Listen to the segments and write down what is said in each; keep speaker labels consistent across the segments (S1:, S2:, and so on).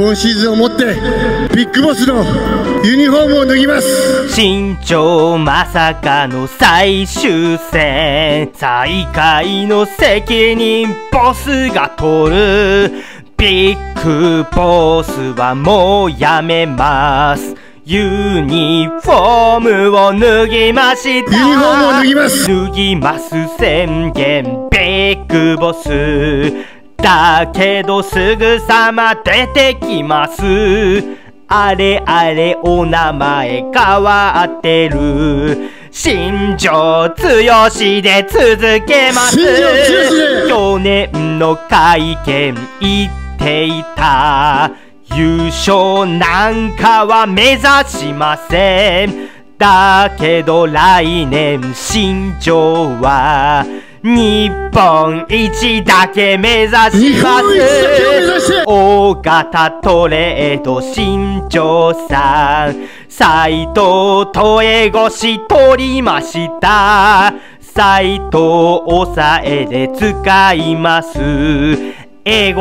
S1: 今シーズンをもってビッグボスのユニフォームを脱ぎます。
S2: 身長まさかの最終戦最下位の責任ボスが取る。ビッグボスはもうやめます。ユニフォームを脱ぎました。
S1: ユニフォームを脱ぎます。
S2: 脱ぎます宣言ビッグボスだけどすぐさま出てきます。あれあれお名前変わってる。新庄剛志で続けます。去年の会見言っていた。優勝なんかは目指しません。だけど来年新庄は日本一だけ目指します。大型トレード新庄さん斎藤と江越取りました。斎藤抑えで使います。江越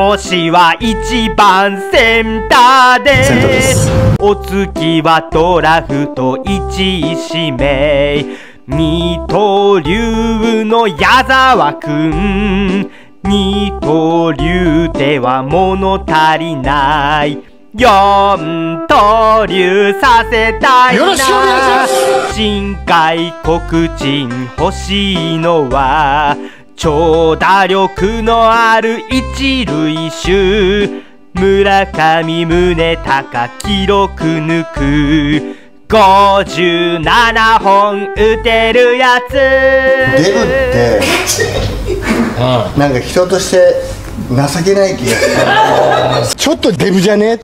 S2: は一番センターです。お次はドラフト1位指名二刀流の矢沢くん二刀流では物足りない。四刀流させたいな。
S1: よろしくお願いします。
S2: 新外国人欲しいのは長打力のある一塁手。村上宗隆記録抜く57本打てるやつ。
S3: デブってなんか人として情けない気がする。
S1: ちょっとデブじゃね？